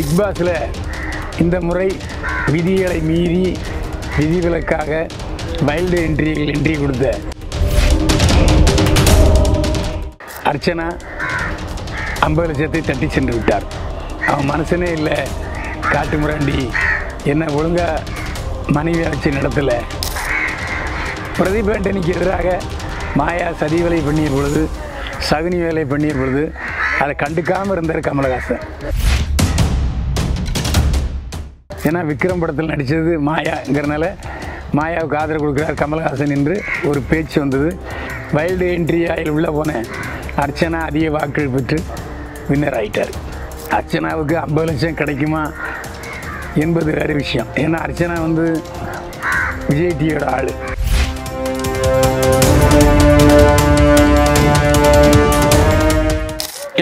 Big பாஸில் இந்த முறை விதிகளை மீறி விதிவிலக்காக வைல்டு என்ட்ரிகள் என்ட்ரி கொடுத்த அர்ச்சனா ஐம்பது லட்சத்தை தட்டி சென்று விட்டார். அவன் மனசனே இல்லை காட்டு முராண்டி என்ன ஒழுங்காக மனைவி ஆட்சி நடத்தலை. பிரதீப் எதிராக மாயா சதி வேலை பண்ணிய பொழுது சகுனி வேலை பண்ணிய பொழுது அதை கண்டுக்காமல் இருந்தார் கமலஹாசன். ஏன்னா விக்ரம் படத்தில் நடித்தது மாயாங்கிறனால மாயாவுக்கு ஆதரவு கொடுக்குறார் கமல்ஹாசன் என்று ஒரு பேச்சு வந்தது. வைல்டு என்ட்ரி ஆயில் உள்ளே போன அர்ச்சனா அதிக வாக்குகள் பெற்று வின்னர் ஆயிட்டார். அர்ச்சனாவுக்கு ஐம்பது லட்சம் கிடைக்குமா என்பது வேறு விஷயம். ஏன்னா அர்ச்சனா வந்து விஜய் டிவியோட ஆள்.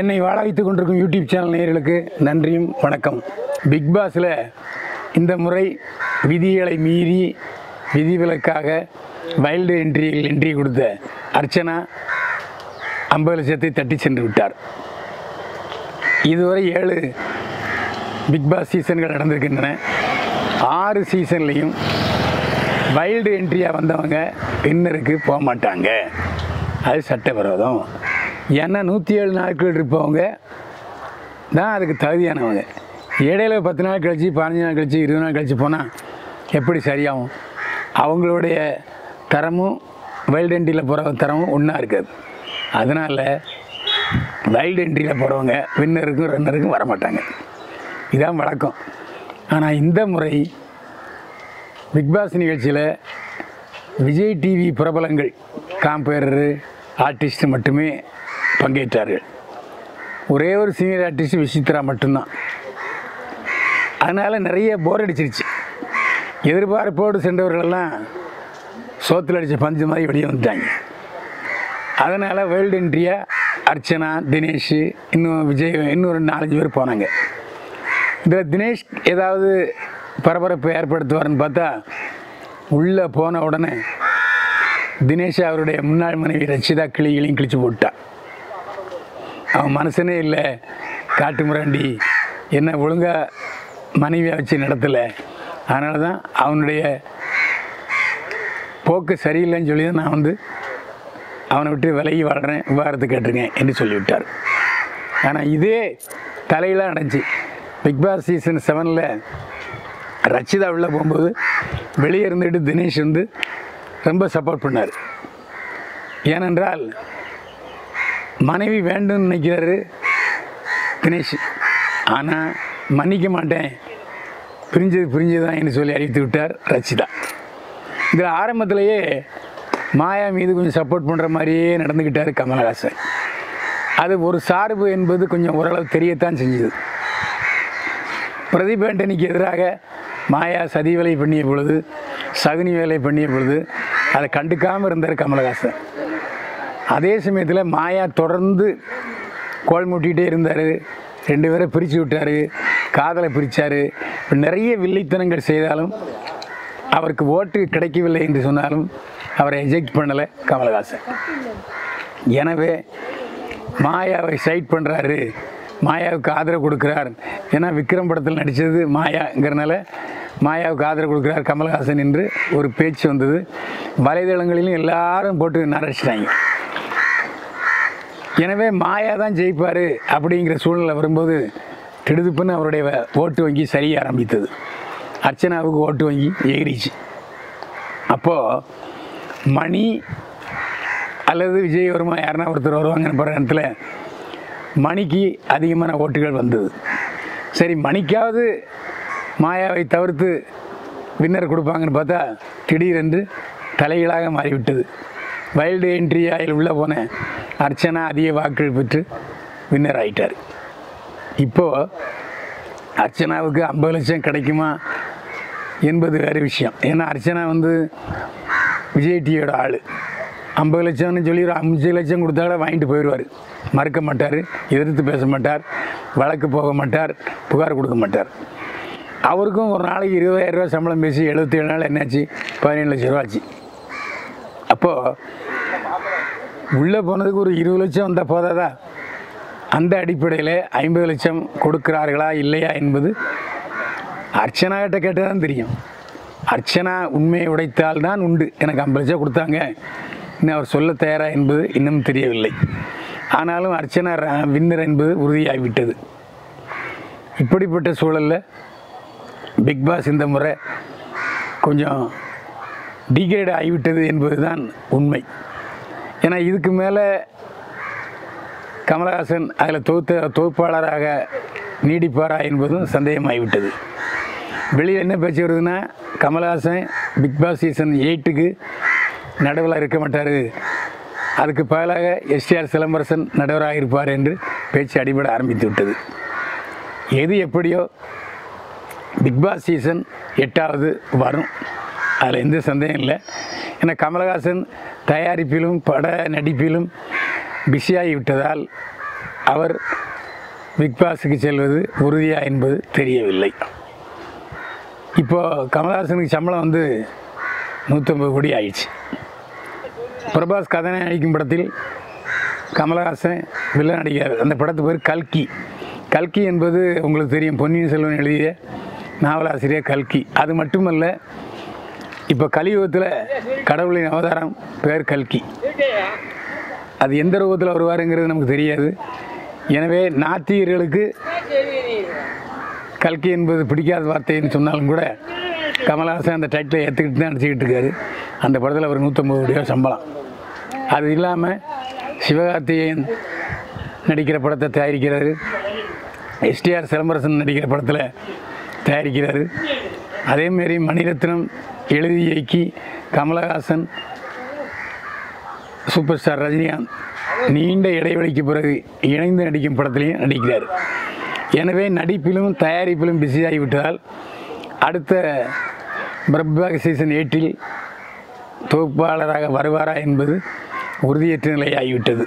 என்னை வாழ வைத்துக் கொண்டிருக்கும் யூடியூப் சேனல் நேயர்களுக்கு நன்றியும் வணக்கம். பிக் பாஸில் இந்த முறை விதிகளை மீறி விதிவிலக்காக வைல்டு என்ட்ரியில் என்ட்ரி கொடுத்த அர்ச்சனா ஐம்பது லட்சத்தை தட்டி சென்று விட்டார். இதுவரை ஏழு பிக் பாஸ் சீசன்கள் நடந்திருக்கின்றன. ஆறு சீசன்லேயும் வைல்டு என்ட்ரியாக வந்தவங்க வின்னருக்கு போக மாட்டாங்க. அது சட்டவிரோதம். ஏன்னா நூற்றி ஏழு நாட்கள் இருப்பவங்க தான் அதுக்கு தகுதியானவங்க. இடையில பத்து நாள் கழிச்சு பதினஞ்சு நாள் கழிச்சு இருபது நாள் கழிச்சு போனால் எப்படி சரியாகும்? அவங்களுடைய தரமும் வைல்டு என்ட்ரியில் போகிற தரமும் ஒன்றா இருக்காது. அதனால் வைல்டு என்ட்ரியில் போகிறவங்க வின்னருக்கும் ரன்னருக்கும் வரமாட்டாங்க. இதான் வழக்கம். ஆனால் இந்த முறை பிக்பாஸ் நிகழ்ச்சியில் விஜய் டிவி பிரபலங்கள் காம்பேரரு ஆர்டிஸ்ட் மட்டுமே பங்கேற்றார்கள். ஒரே ஒரு சீனியர் ஆர்டிஸ்ட் விசித்ரா மட்டும்தான். அதனால் நிறைய போர் அடிச்சிருச்சு. எதிர்பார்ப்போடு சென்றவர்களெல்லாம் சோத்தில் அடித்த பஞ்சு மாதிரி வெளியே வந்துட்டாங்க. அதனால் வேர்ல்டு என்ட்ரியா அர்ச்சனா தினேஷ் இன்னும் விஜய் இன்னும் ஒரு நாலஞ்சு பேர் போனாங்க. இதில் தினேஷ் ஏதாவது பரபரப்பை ஏற்படுத்துவார்னு பார்த்தா உள்ளே போன உடனே தினேஷ் அவருடைய முன்னாள் மனைவி ரச்சிதா கிளிகளையும் கிழிச்சு போட்டா அவன் மனசனே இல்லை காட்டு முராண்டி என்ன ஒழுங்காக மனைவியை வச்சு நடத்தலை. அதனால தான் அவனுடைய போக்கு சரியில்லைன்னு சொல்லி தான் நான் வந்து அவனை விட்டு விலகி வாழ்கிறேன் விவாகரத்து கேட்டிருக்கேன் என்று சொல்லிவிட்டார். ஆனால் இதே தலையெல்லாம் நடந்துச்சு பிக் பாஸ் சீசன் செவனில் ரச்சிதா உள்ளே போகும்போது வெளியே இருந்துட்டு தினேஷ் வந்து ரொம்ப சப்போர்ட் பண்ணார். ஏனென்றால் மனைவி வேண்டும்னு நினைக்கிறாரு தினேஷ். ஆனால் மன்னிக்க மாட்டேன். பிரிஞ்சது பிரிஞ்சதுதான் சொல்லி அறிவித்து விட்டார் ரச்சிதா. இதில் ஆரம்பத்திலேயே மாயா மீது கொஞ்சம் சப்போர்ட் பண்ணுற மாதிரியே நடந்துக்கிட்டார் கமலஹாசன். அது ஒரு சார்பு என்பது கொஞ்சம் ஓரளவு தெரியத்தான் செஞ்சுது. பிரதீப் ஆண்டனிக்கு எதிராக மாயா சதி வேலை பண்ணிய பொழுது சகுனி வேலை பண்ணிய பொழுது அதை கண்டுக்காமல் இருந்தார் கமலஹாசன். அதே சமயத்தில் மாயா தொடர்ந்து கோல் மூட்டிகிட்டே இருந்தார். ரெண்டு பேரை பிரித்து விட்டார். காதலை பிரித்தார் நிறைய வில்லைத்தனங்கள் செய்தாலும் அவருக்கு ஓட்டு கிடைக்கவில்லை என்று சொன்னாலும் அவரை எஜெக்ட் பண்ணலை கமலஹாசன். எனவே மாயாவை சைட் பண்ணுறாரு மாயாவுக்கு ஆதரவு கொடுக்குறார். ஏன்னா விக்ரம் படத்தில் நடித்தது மாயாங்கிறனால மாயாவுக்கு ஆதரவு கொடுக்குறார் கமலஹாசன் என்று ஒரு பேச்சு வந்தது. வலைதளங்களிலும் எல்லாரும் போட்டு நரைச்சிட்டாங்க. எனவே மாயா தான் ஜெயிப்பார் அப்படிங்கிற சூழ்நிலை வரும்போது திடுதுப்புன்னு அவருடைய ஓட்டு வங்கி சரிய ஆரம்பித்தது. அர்ச்சனாவுக்கு ஓட்டு வங்கி ஏறிச்சு. அப்போது மணி அல்லது விஜயவர்மா யாருனா யாருன்னா ஒருத்தர் வருவாங்கன்னு போகிற இடத்துல மணிக்கு அதிகமான ஓட்டுகள் வந்தது. சரி மணிக்காவது மாயாவை தவிர்த்து வின்னர் கொடுப்பாங்கன்னு பார்த்தா திடீரென்று தலைகளாக மாறிவிட்டது. வைல்டு என்ட்ரி ஆயில் உள்ளே போன அர்ச்சனா அதிக வாக்குகள் பெற்று வின்னர் ஆயிட்டார். இப்போது அர்ச்சனாவுக்கு ஐம்பது லட்சம் கிடைக்குமா என்பது வேறு விஷயம். ஏன்னா அர்ச்சனா வந்து விஜய் டியோட ஆள். ஐம்பது லட்சம்னு சொல்லி ஒரு அஞ்சு லட்சம் கொடுத்தாலும் வாங்கிட்டு போயிடுவார். மறுக்க மாட்டார் எதிர்த்து பேச மாட்டார் வழக்கு போக மாட்டார் புகார் கொடுக்க மாட்டார். அவருக்கும் ஒரு நாளைக்கு இருபதாயிரம் ரூபா சம்பளம் பேசி எழுபத்தி ஏழு நாள் என்னாச்சு? பதினேழு லட்ச ரூபா ஆச்சு அப்போது உள்ளே போனதுக்கு ஒரு இருபது லட்சம் வந்தால் போதாதா? அந்த அடிப்படையில் ஐம்பது லட்சம் கொடுக்கிறார்களா இல்லையா என்பது அர்ச்சனா கிட்ட கேட்டு தான் தெரியும். அர்ச்சனா உண்மையை உடைத்தால் தான் உண்டு. எனக்கு ஐம்பது லட்சம் கொடுத்தாங்க. இன்னும் அவர் சொல்ல தயாரா என்பது இன்னும் தெரியவில்லை. ஆனாலும் அர்ச்சனா வின்னர் என்பது உறுதியாகிவிட்டது. இப்படிப்பட்ட சூழலில் பிக் பாஸ் இந்த முறை கொஞ்சம் டிகிரேட் ஆகிவிட்டது என்பது தான் உண்மை. ஏன்னா இதுக்கு மேலே கமலஹாசன் அதில் தொகுத்த தொகுப்பாளராக நீடிப்பாரா என்பதும் சந்தேகமாகிவிட்டது வெளியில் என்ன பேச்சு வருதுன்னா கமலஹாசன் பிக் பாஸ் சீசன் எயிட்டுக்கு நடுவில் இருக்க மாட்டார். அதுக்கு பதிலாக எஸ்டிஆர் சிலம்பரசன் நடுவராக இருப்பார் என்று பேச்சு அடிபட ஆரம்பித்து விட்டது எது எப்படியோ பிக்பாஸ் சீசன் எட்டாவது வரும். அதில் எந்த சந்தேகம் இல்லை. ஏன்னா கமலஹாசன் தயாரிப்பிலும் பட நடிப்பிலும் பிஸியாகிவிட்டதால் அவர் பிக்பாஸுக்கு செல்வது உறுதியா என்பது தெரியவில்லை. இப்போ கமல்ஹாசனுக்கு சம்பளம் வந்து நூற்றம்பது கோடி ஆயிடுச்சு. பிரபாஸ் கதனை அழிக்கும் படத்தில் கமலஹாசன் வில்ல நடிக்கிறார். அந்த படத்து பேர் கல்கி. கல்கி என்பது உங்களுக்கு தெரியும். பொன்னியின் செல்வன் எழுதிய நாவலாசிரியர் கல்கி. அது மட்டுமல்ல இப்போ கலியுகத்தில் கடவுளின் அவதாரம் பேர் கல்கி. அது எந்த ரூபத்தில் வருவாருங்கிறது நமக்கு தெரியாது. எனவே நாத்திகர்களுக்கு கல்கி என்பது பிடிக்காத வார்த்தைன்னு சொன்னாலும் கூட கமலஹாசன் அந்த டைட்டில் ஏற்றுக்கிட்டு தான் நடிச்சுக்கிட்டு இருக்காரு. அந்த படத்தில் ஒரு நூற்றம்பது கோடி சம்பளம். அது இல்லாமல் சிவகார்த்திகேயன் நடிக்கிற படத்தை தயாரிக்கிறாரு. எஸ்டிஆர் சிலம்பரசன் நடிக்கிற படத்தில் தயாரிக்கிறாரு. அதேமாரி மணிரத்னம் எழுதி இயக்கி கமலஹாசன் சூப்பர் ஸ்டார் ரஜினிகாந்த் நீண்ட இடைவெளிக்கு பிறகு இணைந்து நடிக்கும் படத்திலையும் நடிக்கிறார். எனவே நடிப்பிலும் தயாரிப்பிலும் பிஸியாகிவிட்டால் அடுத்த பிரபாக சீசன் எயிட்டில் தொகுப்பாளராக வருவாரா என்பது உறுதியற்ற நிலையாகிவிட்டது.